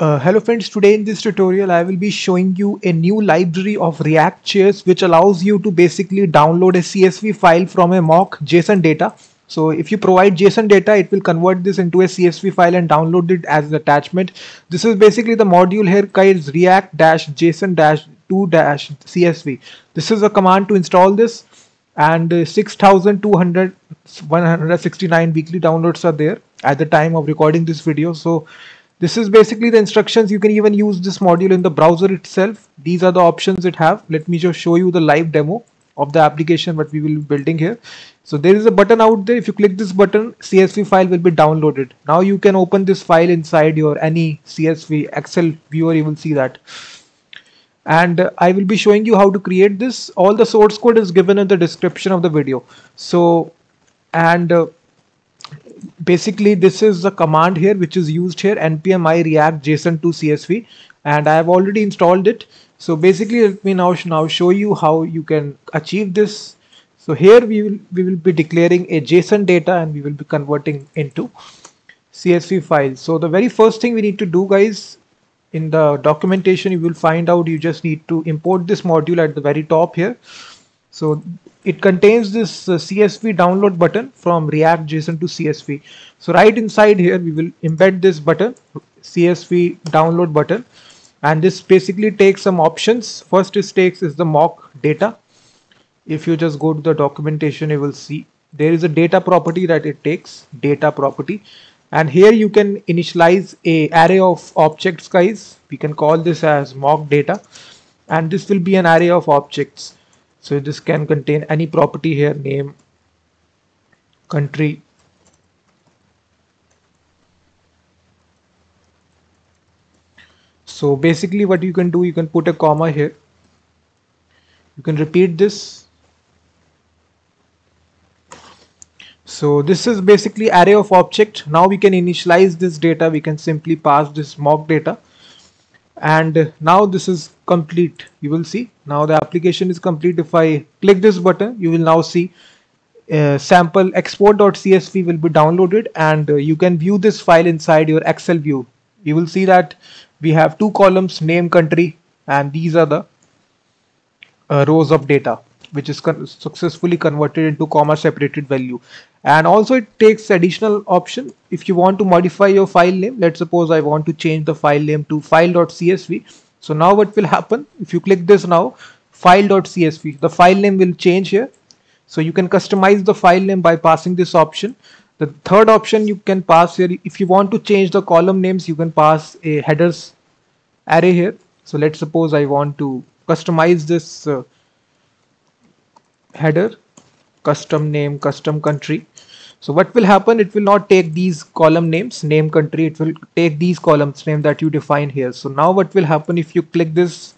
Uh, hello friends, today in this tutorial I will be showing you a new library of React.js which allows you to basically download a CSV file from a mock JSON data. So if you provide JSON data, it will convert this into a CSV file and download it as an attachment. This is basically the module here guys react-json-to-csv. This is a command to install this and uh, 6200 169 weekly downloads are there at the time of recording this video. So this is basically the instructions. You can even use this module in the browser itself. These are the options it have. Let me just show you the live demo of the application what we will be building here. So there is a button out there. If you click this button, CSV file will be downloaded. Now you can open this file inside your any CSV Excel viewer. You will see that. And uh, I will be showing you how to create this. All the source code is given in the description of the video. So, and uh, basically this is the command here which is used here npm i react json to csv and i have already installed it. So basically let me now now show you how you can achieve this. So here we will we will be declaring a json data and we will be converting into csv file. So the very first thing we need to do guys in the documentation you will find out you just need to import this module at the very top here. So it contains this uh, CSV download button from React JSON to CSV. So right inside here, we will embed this button, CSV download button. And this basically takes some options. First it takes is the mock data. If you just go to the documentation, you will see there is a data property that it takes, data property. And here you can initialize a array of objects guys. We can call this as mock data. And this will be an array of objects so this can contain any property here name country. So basically what you can do you can put a comma here. You can repeat this. So this is basically array of object. Now we can initialize this data. We can simply pass this mock data and now this is complete. You will see. Now the application is complete. If I click this button you will now see uh, sample export.csv will be downloaded and uh, you can view this file inside your excel view. You will see that we have two columns name country and these are the uh, rows of data which is con successfully converted into comma separated value. And also it takes additional option. If you want to modify your file name let's suppose I want to change the file name to file.csv so now what will happen? If you click this now file.csv the file name will change here. So you can customize the file name by passing this option. The third option you can pass here if you want to change the column names you can pass a headers array here. So let's suppose I want to customize this uh, header custom name custom country. So what will happen? It will not take these column names name country. It will take these columns name that you define here. So now what will happen if you click this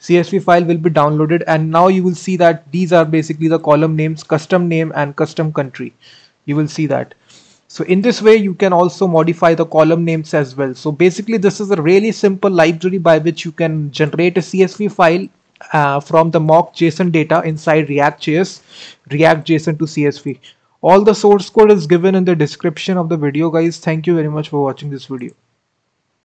CSV file will be downloaded and now you will see that these are basically the column names custom name and custom country. You will see that. So in this way you can also modify the column names as well. So basically this is a really simple library by which you can generate a CSV file uh, from the mock JSON data inside React.js, React.json to CSV. All the source code is given in the description of the video guys. Thank you very much for watching this video.